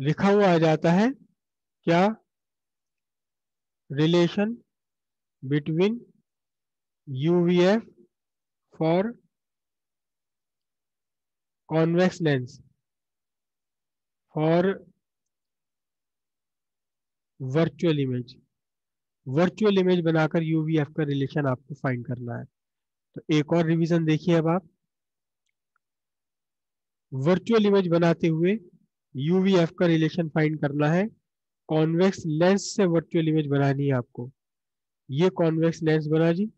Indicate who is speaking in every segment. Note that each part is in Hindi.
Speaker 1: लिखा हुआ आ जाता है क्या? Relation between UVF for convex lens for virtual image virtual image बनाकर यूवीएफ का रिलेशन आपको फाइंड करना है। तो एक और रिवीजन देखिए अब आप। वर्चुअल इमेज बनाते हुए यूवीएफ का रिलेशन फाइंड करना है। कॉन्वेक्स लेंस से वर्चुअल इमेज बनानी है आपको। ये कॉन्वेक्स लेंस बना जी।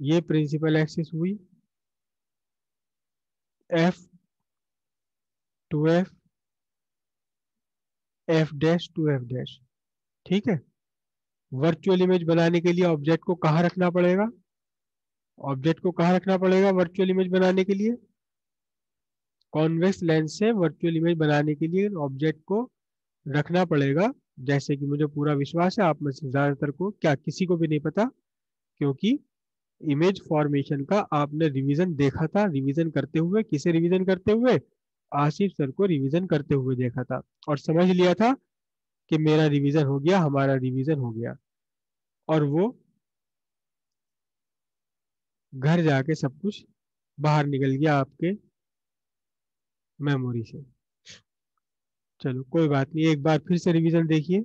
Speaker 1: ये प्रिंसिपल एक्सिस हुई। F two F F dash two F dash ठीक है? वर्चुअल इमेज बनाने के लिए ऑब्जेक्ट को कहाँ रखना पड़ेगा? ऑब्जेक्ट को कहाँ रखना पड़ेगा वर्चुअल इमेज बनाने के लिए? कॉन्वेक्स लेंस से वर्चुअल इमेज बनाने के लिए ऑब्जेक्ट को रखना पड़ेगा। जैसे कि मुझे पूरा विश्वास है, आप में से ज़्यादातर को, क्या किसी को भी नहीं पता? क्योंकि इमेज फॉर्मेशन का आपने रिवीजन देखा था, रिवीजन करते हुए। किसे रिवीजन करते हुए? आसिफ सर को रिवीजन करते हुए देखा था। और समझ लिया था कि मेरा रिवीजन हो गया, हमारा रिवीजन हो गया। और वो घर जाके सब कुछ बाहर निकल गया आपके मेमोरी से। चलो, कोई बात नहीं, एक बार फिर से रिवीजन देखिए।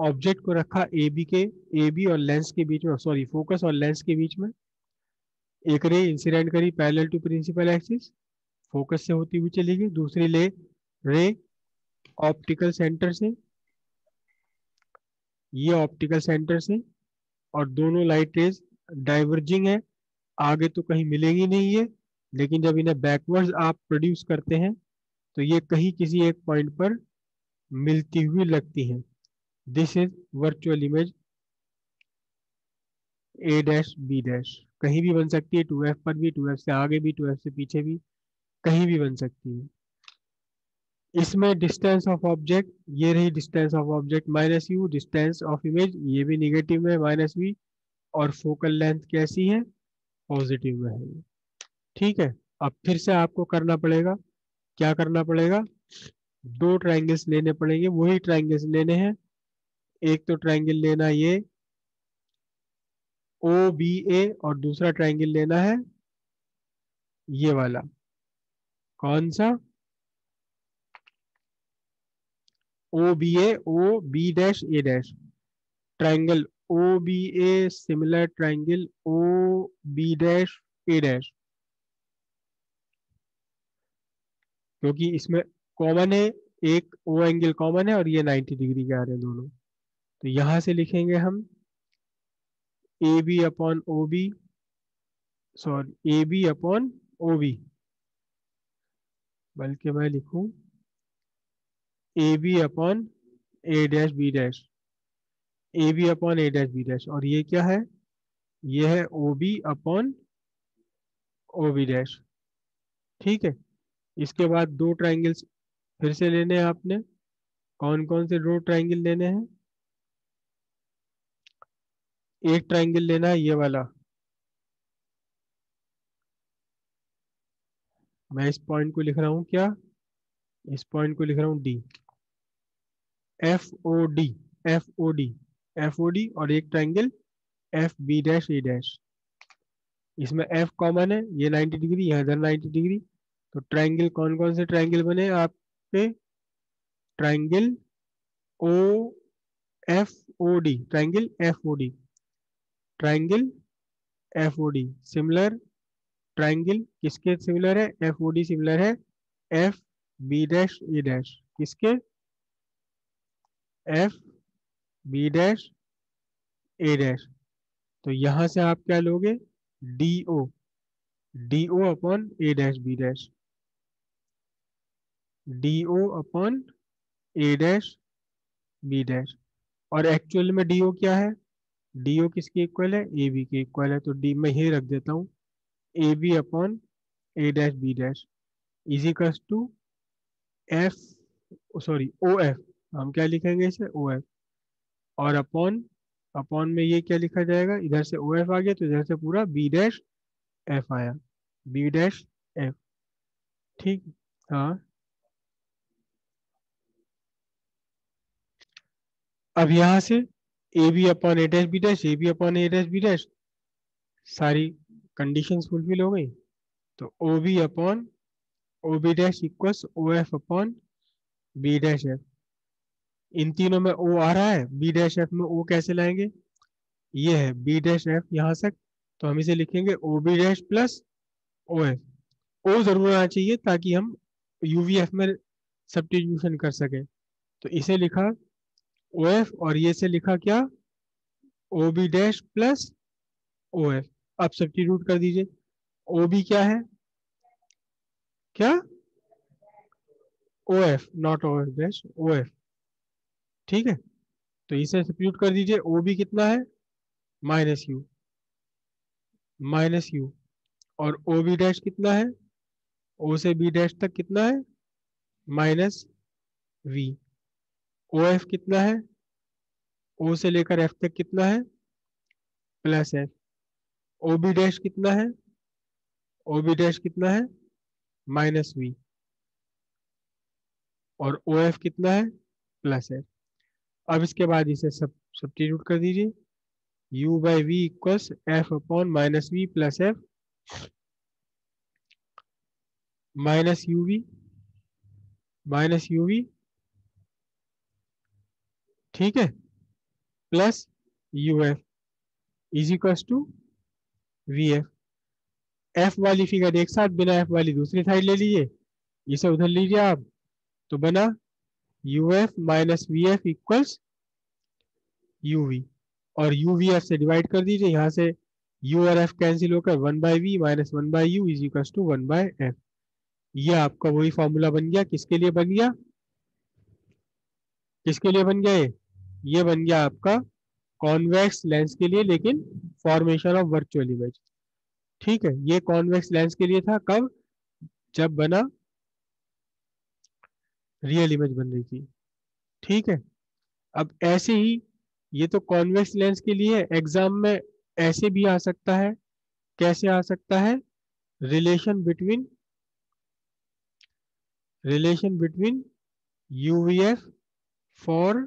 Speaker 1: ऑब्जेक्ट को रखा ए बी के ए बी और लेंस के बीच में सॉरी फोकस और लेंस के बीच में। एक रे इंसिडेंट करी parallel to principal axis focus से होती हुई चली गई, दूसरी ले रे ऑप्टिकल सेंटर से। ये ऑप्टिकल सेंटर से, और दोनों लाइट रेज डाइवर्जिंग है। आगे तो कहीं मिलेंगी नहीं ये, लेकिन जब इन्हें बैकवर्ड आप प्रोड्यूस करते हैं तो ये कहीं किसी एक पॉइंट पर मिलती हुई लगती हैं। This is virtual image A dash B dash कहीं भी बन सकती है टू एफ़ पर भी टू एफ़ से आगे भी टू एफ़ से पीछे भी, कहीं भी बन सकती है। इसमें डिस्टेंस ऑफ़ ऑब्जेक्ट ये रही distance of object minus U distance of image ये भी निगेटिव है माइनस वी और फोकल लेंथ कैसी है? पॉजिटिव में है। ठीक है, अब फिर से आपको करना पड़ेगा। क्या करना पड़ेगा? दो ट्राइंगल्स लेने पड़ेंगे, वही ट्राइंगल्स लेने हैं। एक तो ट्राइंगल लेना ये ओ बी ए और दूसरा ट्राइंगल लेना है, ये वाला। कौन सा? O B A O B dash A dash triangle O B A similar triangle O B dash A dash क्योंकि इसमें कॉमन है, एक ओ एंगल कॉमन है और ये 90 डिग्री के आ रहे हैं दोनों। तो यहाँ से लिखेंगे हम A B upon O B sorry A B upon O B बल्कि मैं लिखूं A B upon A dash B dash A B upon A dash B dash और ये क्या है? ये है O B upon O B dash ठीक है? इसके बाद दो ट्राइंगल्स फिर से लेने हैं आपने। कौन कौन से दो ट्राइंगल लेने हैं? एक ट्राइंगल लेना है, ये वाला। मैं इस पॉइंट को लिख रहा हूँ क्या? इस पॉइंट को लिख रहा हूँ D F O D F O D F O D और एक triangle F B dash A dash इसमें एफ़ कॉमन है, ये 90 डिग्री यह इधर 90 डिग्री तो ट्राइंगल कौन कौन से ट्राइंगल बने आपके triangle O F O D triangle F O D triangle F O D similar triangle किसके सिमिलर है? एफ़ ओ डी सिमिलर है. F B dash A dash किसके? F B dash A dash तो यहाँ से आप क्या लोगे? D O D O upon A dash B dash D O upon A dash B dash और एक्चुअल में डी ओ क्या है? डी ओ किसके इक्वल है? ए बी के इक्वल है। तो डी मैं ही रख देता हूँ। A B upon A dash B dash is equals to F sorry O F हम क्या लिखेंगे इसे? ओ एफ़ और अपॉन अपॉन में ये क्या लिखा जाएगा? इधर से ओ एफ़ आ गया तो इधर से पूरा बी डैश एफ़ आया। बी डैश एफ़ ठीक? हाँ। अब यहाँ से A B upon A dash B dash A B upon A dash B dash सारी कंडीशन फुलफिल हो गई। तो O B upon O B dash equals O F upon B dash F इन तीनों में ओ आ रहा है बी डैश एफ़ में ओ कैसे लाएँगे? ये है बी डैश एफ़ यहाँ तक तो हम इसे लिखेंगे O B dash plus O F O ज़रूर आना चाहिए ताकि हम यूवीएफ में सब्टीट्यूशन कर सके। तो इसे लिखा ओ एफ़ और ये से लिखा क्या? O B dash plus O F अब सब्टीट्यूट कर दीजिए। ओ बी क्या है? क्या? O F not O F dash O F ठीक है? तो इसे सब्टीट्यूट कर दीजिए। ओ बी कितना है? माइनस यू माइनस यू और ओ बी डैश कितना है? ओ से बी डैश तक कितना है? माइनस वी ओ एफ़ कितना है? ओ से लेकर एफ़ तक कितना है? Plus F O B dash कितना है? ओ बी डैश कितना है? माइनस वी और ओ एफ़ कितना है? प्लस एफ़ अब इसके बाद इसे सब सब्टीट्यूट कर दीजिए। U by V equals F upon minus V plus F minus U V minus U V ठीक है? Plus U F is equals to V F F वाली फिगर एक साथ बिना एफ़ वाली दूसरी साइड ले लीजिए। इसे उधर लीजिए आप तो बना minus V F equals U और वी एफ़ से डिवाइड कर दीजिए, यहाँ से यू और एफ़ कैंसिल होकर one by V minus one by U is equal to one by F ये आपका वही फॉर्मूला बन गया। किसके लिए बन गया? किसके लिए बन गया ये? ये बन गया आपका कॉन्वेक्स लेंस के लिए, लेकिन फॉर्मेशन ऑफ़ वर्चुअल इमेज ठीक है, ये कॉन्वेक्स लेंस के लिए था। कब? जब बना रियल इमेज बन रही थी। ठीक है? अब ऐसे ही, ये तो कॉन्वेक्स लेंस के लिए एग्ज़ाम में ऐसे भी आ सकता है। कैसे आ सकता है? Relation between relation between UVF for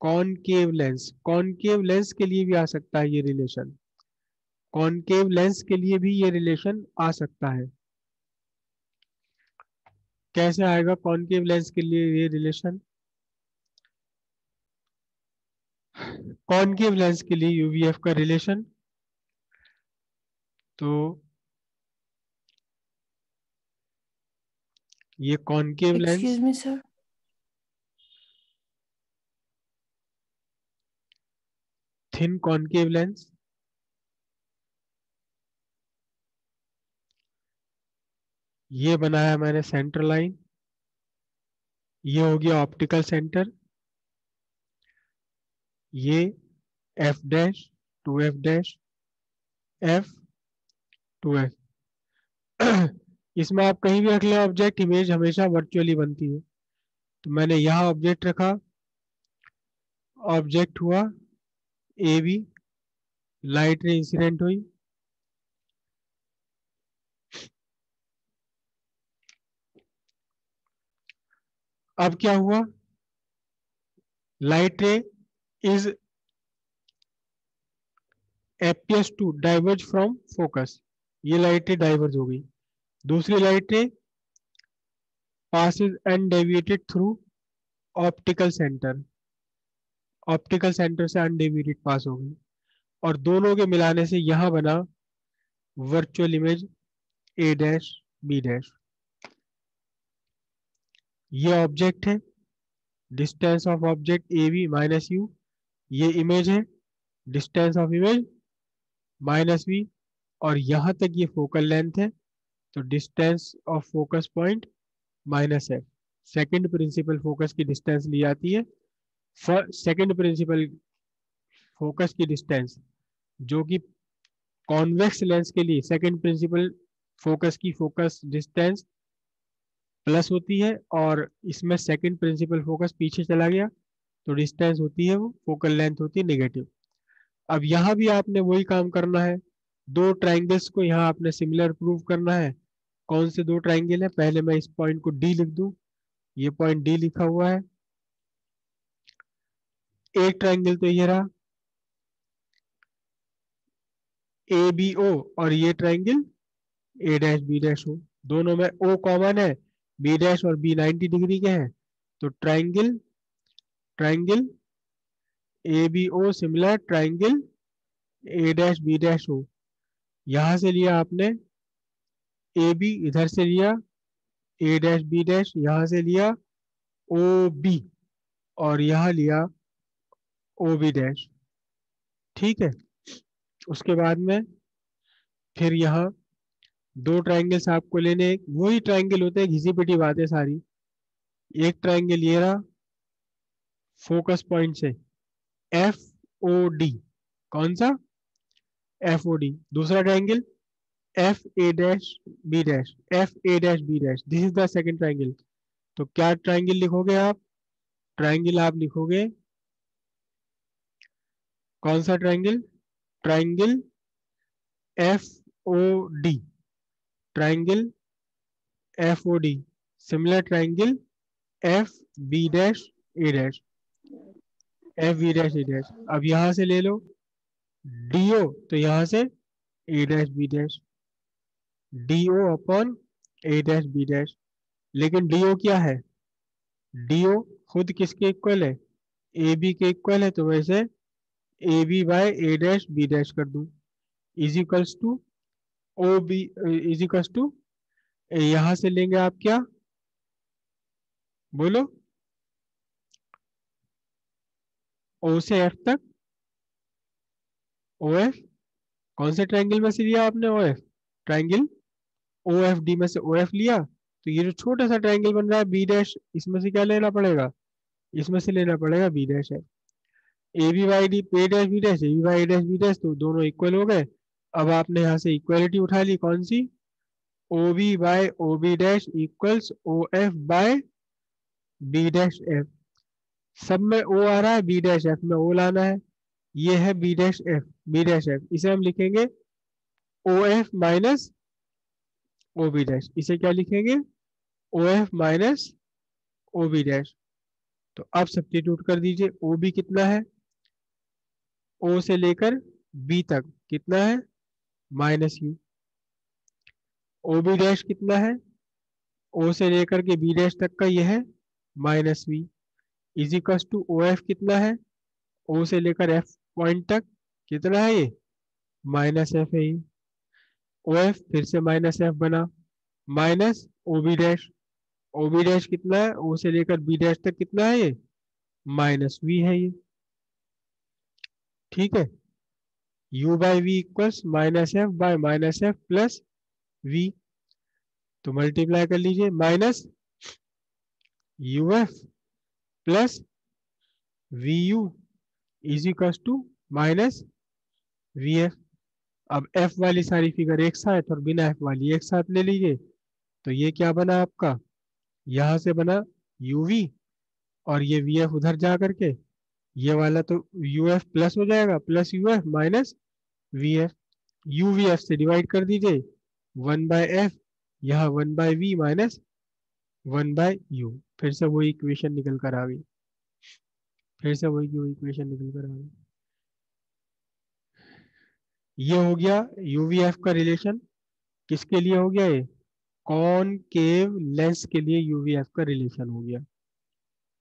Speaker 1: concave lens concave lens के लिए भी आ सकता है ये रिलेशन कॉनकेव लेंस के लिए भी ये रिलेशन आ सकता है। कैसे आएगा कॉनकेव लेंस के लिए ये रिलेशन? कॉनकेव लेंस के लिए यूवीएफ का रिलेशन। तो ये concave lens
Speaker 2: sir
Speaker 1: thin concave lens ये बनाया मैंने सेंटर लाइन ये हो गया ऑप्टिकल सेंटर ये F dash two F dash F two F इसमें आप कहीं भी रख लें ऑब्जेक्ट इमेज हमेशा वर्चुअली बनती है। तो मैंने यहाँ ऑब्जेक्ट रखा ऑब्जेक्ट हुआ A B light ray incident हुई। अब क्या हुआ? Light ray is appears to diverge from focus ये लाइट रे डाइवर्ज हो गई। दूसरी light ray passes undeviated through optical centre optical centre से अनडेविएटेड पास हो गई। और दोनों के मिलाने से यहाँ बना virtual image A dash B dash ये ऑब्जेक्ट है। Distance of object A B minus U ये इमेज है। Distance of image minus V और यहाँ तक ये फोकल लेंथ है। तो distance of focus point minus है सेकंड प्रिंसिपल फोकस की डिस्टेंस ली जाती है। सेकंड प्रिंसिपल फोकस की डिस्टेंस जो कि कॉन्वेक्स लेंस के लिए सेकंड प्रिंसिपल फोकस की फोकस डिस्टेंस प्लस होती है और इसमें सेकंड प्रिंसिपल फोकस पीछे चला गया तो डिस्टेंस होती है वो फोकल लेंथ होती है नेगेटिव अब यहाँ भी आपने वही काम करना है, दो ट्राइंगल्स को यहाँ आपने सिमिलर प्रूव करना है। कौन से दो ट्राइंगल है? पहले मैं इस पॉइंट को डी लिख दूँ। ये पॉइंट डी लिखा हुआ है। एक ट्राइंगल तो ये रहा। ए बी ओ और ये triangle A dash B dash O दोनों में ओ कॉमन है। बी डैश और बी 90 डिग्री के हैं तो triangle triangle A B O similar triangle A dash B dash O यहाँ से लिया आपने ए बी इधर से लिया ए डैश बी डैश यहाँ से लिया ओ बी और यहाँ लिया ओ बी डैश ठीक है, उसके बाद में फिर यहाँ दो ट्राइंगल्स आपको लेने वही ट्राइंगल होते हैं, घिसी पिटी बातें सारी। एक ट्राइंगल ये रहा फोकस पॉइंट से एफ़ ओ डी कौन सा? एफ़ ओ डी दूसरा triangle F A dash B dash F A dash B dash this is the second triangle तो क्या ट्राइंगल लिखोगे आप? ट्राइंगल आप लिखोगे, कौन सा triangle triangle F O D triangle F O D similar triangle F B dash A dash F B dash A dash अब यहाँ से ले लो डीओ तो यहाँ से A dash B dash D O upon A dash B dash लेकिन डीओ क्या है? डीओ खुद किसके इक्वल है? ए बी के इक्वल है तो वैसे A B by A dash B dash कर दू. Is equals to O B is equals to यहाँ से लेंगे आप क्या? बोलो। ओ से एफ़ तक। ओ एफ़ कौन से ट्राइंगल में से लिया आपने O F triangle O F D में से ओ एफ़ लिया तो ये जो छोटा सा ट्राइंगल बन रहा है बी डैश इसमें से क्या लेना पड़ेगा? इसमें से लेना पड़ेगा बी डैश है A B Y D A dash B dash A B Y dash B dash तो दोनों इक्वल हो गए। अब आपने यहाँ से इक्वलिटी उठा ली कौन सी? O B by O B dash equals O F by B dash F सब में ओ आ रहा है बी डैश एफ़ में ओ लाना है। ये है B dash F B dash F इसे हम लिखेंगे O F minus O B dash इसे क्या लिखेंगे? O F minus O B dash तो अब सब्सटीट्यूट कर दीजिए। ओ बी कितना है? ओ से लेकर बी तक कितना है? Minus U. O B dash कितना है? ओ से लेकर के बी डैश तक का यह है minus V. Is equals to O F कितना है? ओ से लेकर एफ़ पॉइंट तक कितना है ये? माइनस एफ़ है ये। ओ एफ़ फिर से माइनस एफ़ बना। Minus O B dash. O B dash कितना है? ओ से लेकर बी डैश तक कितना है ये? माइनस वी है ये। ठीक है? U by V equals minus F by minus F plus V तो मल्टीप्लाई कर लीजिए minus U F plus V U is equal to minus V F अब एफ़ वाली सारी फिगर एक साथ और बिना एफ़ वाली एक साथ ले लीजिए। तो ये क्या बना आपका? यहाँ से बना यू वी और ये वी एफ़ उधर जा करके। ये वाला तो यू एफ़ प्लस हो जाएगा plus U F minus V F U V F से डिवाइड कर दीजिए वन बाय एफ़ यहाँ one by V minus one by U फिर से वही इक्वेशन निकल कर आ गई। फिर से वही इक्वेशन निकल कर आ गई। ये हो गया यूवीएफ का रिलेशन किसके लिए हो गया ये? कौन केव लेंस के लिए यूवीएफ का रिलेशन हो गया?